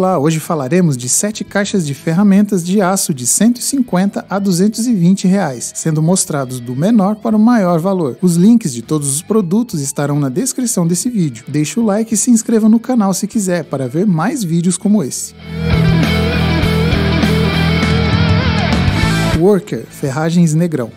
Olá, hoje falaremos de 7 caixas de ferramentas de aço de 150 a 220 reais, sendo mostrados do menor para o maior valor. Os links de todos os produtos estarão na descrição desse vídeo. Deixe o like e se inscreva no canal se quiser para ver mais vídeos como esse. Worker Ferragens Negrão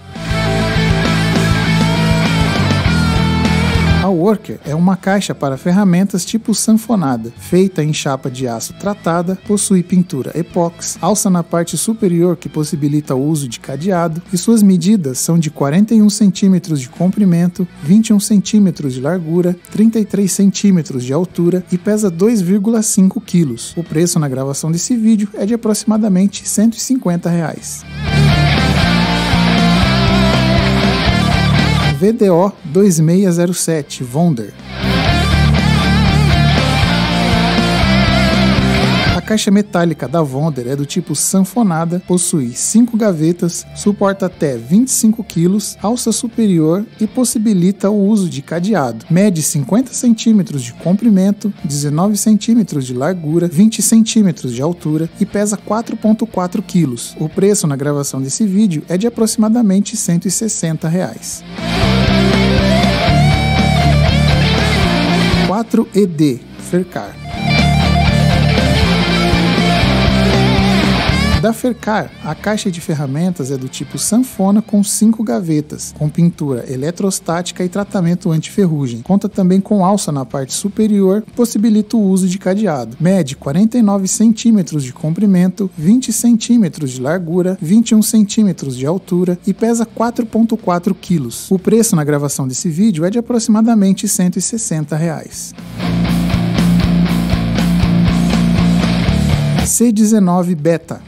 Worker é uma caixa para ferramentas tipo sanfonada, feita em chapa de aço tratada, possui pintura epox, alça na parte superior que possibilita o uso de cadeado e suas medidas são de 41 cm de comprimento, 21 cm de largura, 33 cm de altura e pesa 2,5 kg. O preço na gravação desse vídeo é de aproximadamente 150 reais. VDO 2607 Vonder. Caixa metálica da Vonder é do tipo sanfonada, possui 5 gavetas, suporta até 25 kg, alça superior e possibilita o uso de cadeado. Mede 50 cm de comprimento, 19 cm de largura, 20 cm de altura e pesa 4,4 kg. O preço na gravação desse vídeo é de aproximadamente 160 reais. 4ED Fercar. Da Fercar, a caixa de ferramentas é do tipo sanfona com cinco gavetas, com pintura eletrostática e tratamento anti-ferrugem. Conta também com alça na parte superior, possibilita o uso de cadeado. Mede 49 centímetros de comprimento, 20 centímetros de largura, 21 centímetros de altura e pesa 4,4 quilos. O preço na gravação desse vídeo é de aproximadamente 160 reais. C19 Beta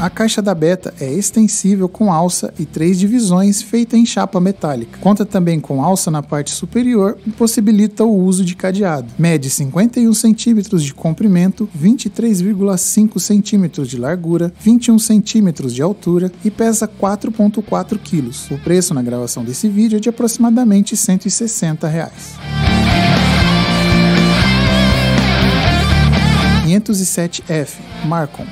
A caixa da Beta é extensível com alça e três divisões feita em chapa metálica. Conta também com alça na parte superior e possibilita o uso de cadeado. Mede 51 cm de comprimento, 23,5 cm de largura, 21 cm de altura e pesa 4,4 kg. O preço na gravação desse vídeo é de aproximadamente 160 reais. 507F Marcon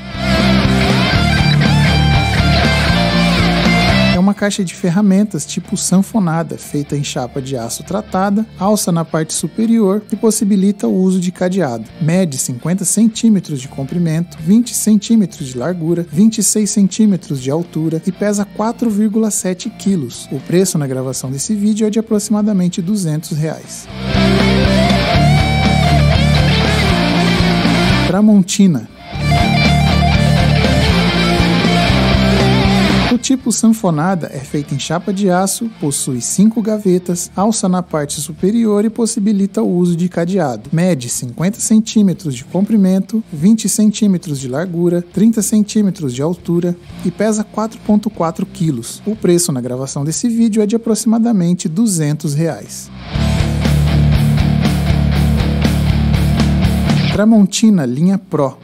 uma caixa de ferramentas tipo sanfonada, feita em chapa de aço tratada, alça na parte superior e possibilita o uso de cadeado. Mede 50 centímetros de comprimento, 20 centímetros de largura, 26 centímetros de altura e pesa 4,7 quilos. O preço na gravação desse vídeo é de aproximadamente 200 reais. Tramontina sanfonada é feito em chapa de aço, possui cinco gavetas, alça na parte superior e possibilita o uso de cadeado. Mede 50 centímetros de comprimento, 20 centímetros de largura, 30 centímetros de altura e pesa 4,4 quilos. O preço na gravação desse vídeo é de aproximadamente 200 reais. Tramontina linha Pro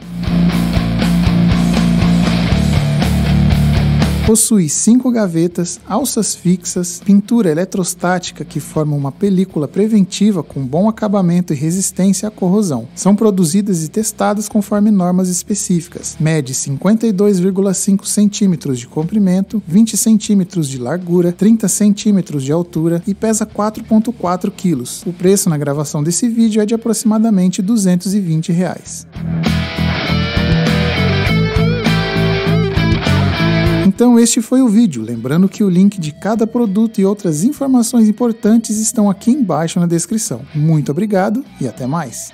Possui cinco gavetas, alças fixas, pintura eletrostática que forma uma película preventiva com bom acabamento e resistência à corrosão. São produzidas e testadas conforme normas específicas. Mede 52,5 centímetros de comprimento, 20 centímetros de largura, 30 centímetros de altura e pesa 4,4 quilos. O preço na gravação desse vídeo é de aproximadamente 220 reais. Então este foi o vídeo, lembrando que o link de cada produto e outras informações importantes estão aqui embaixo na descrição. Muito obrigado e até mais!